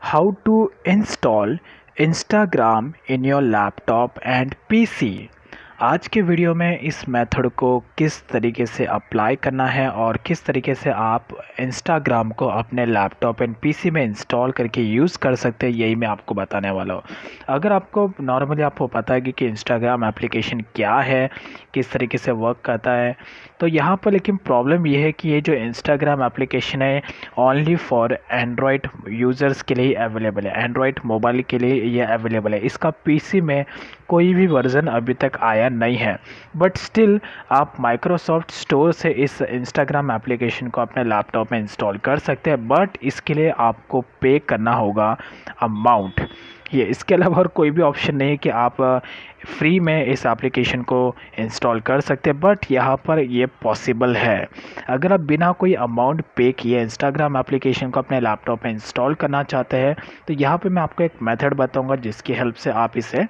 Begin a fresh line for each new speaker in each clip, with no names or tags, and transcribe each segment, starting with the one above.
how to install Instagram in your laptop and PC आज के video में इस मेथड को किस तरीके से अप्लाई करना है और किस तरीके से आप इंस्टाग्राम को अपने लैपटॉप एंड पीसी में इंस्टॉल करके यूज़ कर सकते हैं, यही मैं आपको बताने वाला हूँ। अगर आपको नॉर्मली आपको पता है कि इंस्टाग्राम एप्लीकेशन क्या है, किस तरीके से वर्क करता है तो यहाँ पर लेकिन प्रॉब्लम यह है कि ये जो इंस्टाग्राम एप्लीकेशन है ओनली फॉर एंड्रॉयड यूज़र्स के लिए अवेलेबल है। एंड्रॉयड मोबाइल के लिए ये अवेलेबल है। इसका पीसी में कोई भी वर्ज़न अभी तक आया नहीं है। बट स्टिल आप माइक्रोसॉफ्ट स्टोर से इस इंस्टाग्राम एप्लीकेशन को अपने लैपटॉप में इंस्टॉल कर सकते हैं। बट इसके लिए आपको पे करना होगा अमाउंट ये इसके अलावा और कोई भी ऑप्शन नहीं है कि आप फ्री में इस एप्लीकेशन को इंस्टॉल कर सकते हैं। बट यहाँ पर ये पॉसिबल है। अगर आप बिना कोई अमाउंट पे किए इंस्टाग्राम एप्लीकेशन को अपने लैपटॉप में इंस्टॉल करना चाहते हैं तो यहाँ पे मैं आपको एक मेथड बताऊँगा जिसकी हेल्प से आप इसे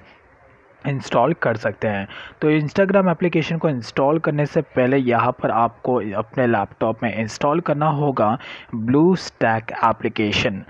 इंस्टॉल कर सकते हैं। तो इंस्टाग्राम एप्लीकेशन को इंस्टॉल करने से पहले यहाँ पर आपको अपने लैपटॉप में इंस्टॉल करना होगा Blue Stack application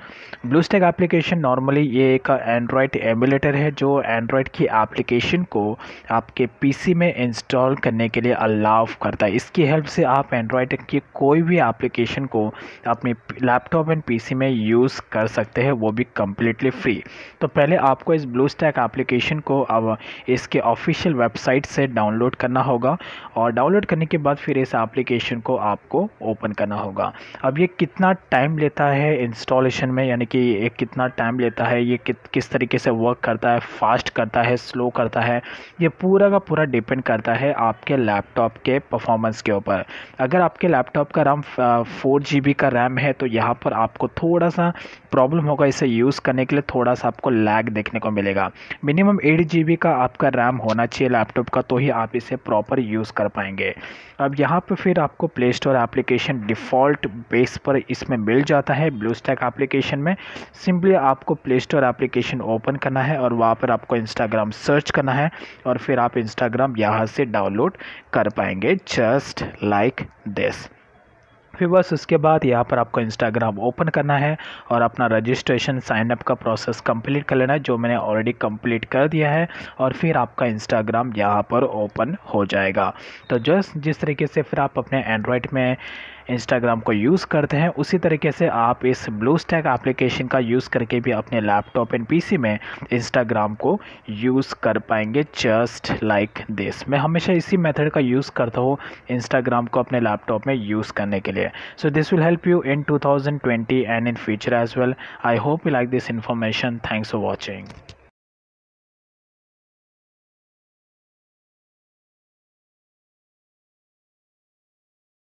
Blue Stack application normally ये एक एंड्रॉयड एमुलेटर है, जो एंड्रॉयड की एप्लीकेशन को आपके पीसी में इंस्टॉल करने के लिए अलाव करता है। इसकी हेल्प से आप एंड्रॉयड की कोई भी एप्लीकेशन को अपने लैपटॉप एंड पीसी में यूज़ कर सकते हैं, वो भी कम्प्लीटली फ्री तो पहले आपको इस ब्लू स्टैक एप्लीकेशन को अब इसके ऑफिशियल वेबसाइट से डाउनलोड करना होगा और डाउनलोड करने के बाद फिर इस एप्लीकेशन को आपको ओपन करना होगा। अब ये कितना टाइम लेता है इंस्टॉलेशन में? यानी कि ये कितना टाइम लेता है? ये कि, किस तरीके से वर्क करता है? फास्ट करता है? स्लो करता है? ये पूरा का पूरा डिपेंड करता है आपके लैपटॉप के परफॉर्मेंस के ऊपर। अगर आपके लैपटॉप का रैम फोर जी का रैम है तो यहाँ पर आपको थोड़ा सा प्रॉब्लम होगा इसे यूज़ करने के लिए। थोड़ा सा आपको लैग देखने को मिलेगा। मिनिमम एट जी का आपका रैम होना चाहिए लैपटॉप का तो ही आप इसे प्रॉपर यूज़ कर पाएँगे। अब यहाँ पर फिर आपको Play Store application default base पर इसमें मिल जाता है ब्लू स्टैक एप्लीकेशन में। सिंपली आपको प्ले स्टोर एप्लीकेशन ओपन करना है और वहाँ पर आपको इंस्टाग्राम सर्च करना है और फिर आप इंस्टाग्राम यहाँ से डाउनलोड कर पाएँगे। जस्ट लाइक दिस फिर बस उसके बाद यहाँ पर आपको इंस्टाग्राम ओपन करना है और अपना रजिस्ट्रेशन साइनअप का प्रोसेस कंप्लीट कर लेना है, जो मैंने ऑलरेडी कंप्लीट कर दिया है और फिर आपका इंस्टाग्राम यहाँ पर ओपन हो जाएगा। तो जस्ट जिस तरीके से फिर आप अपने एंड्रॉयड में इंस्टाग्राम को यूज़ करते हैं। उसी तरीके से आप इस ब्लू स्टैक एप्लीकेशन का यूज़ करके भी अपने लैपटॉप एंड पीसी में इंस्टाग्राम को यूज़ कर पाएँगे। जस्ट लाइक दिस मैं हमेशा इसी मेथड का यूज़ करता हूँ इंस्टाग्राम को अपने लैपटॉप में यूज़ करने के लिए। So this will help you in 2020 and in future as well I hope you like this information thanks for watching